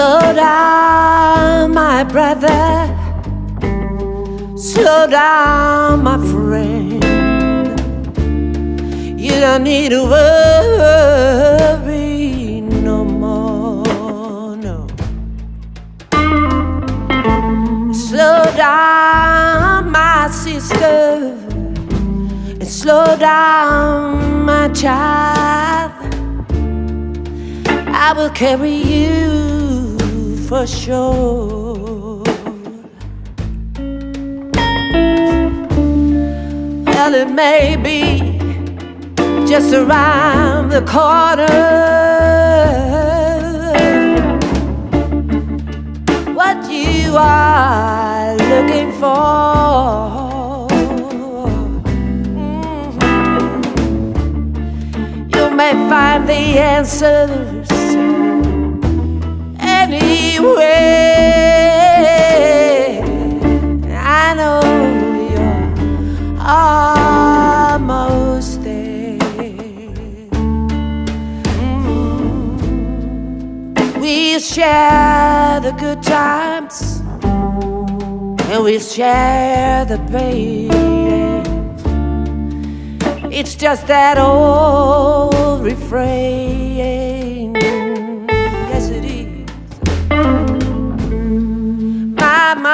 Slow down, my brother. Slow down, my friend. You don't need to worry no more. No. Slow down, my sister. And slow down, my child. I will carry you for sure. Well, it may be just around the corner. What you are looking for. Mm-hmm. You may find the answers anyway. I know you're almost there. Mm. We share the good times and we share the pain. It's just that old refrain.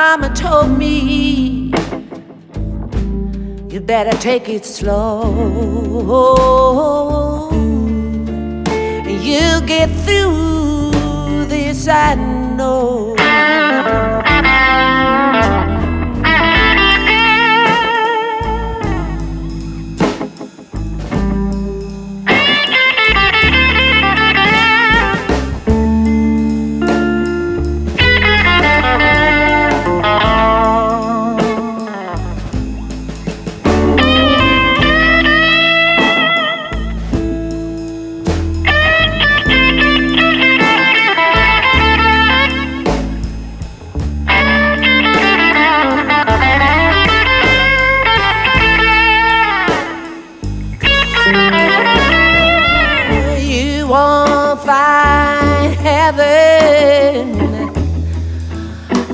Mama told me you better take it slow. You get through this, I know. won't find heaven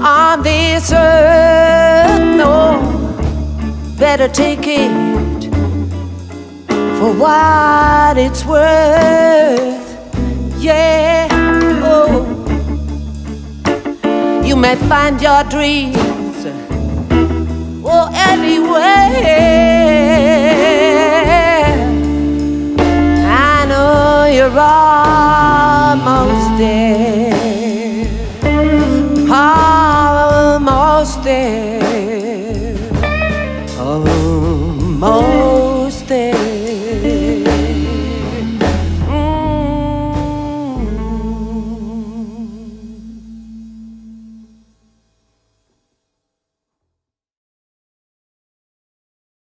on this earth. No, better take it for what it's worth. Yeah, oh. You may find your dreams, oh, anywhere. we're almost there, almost there.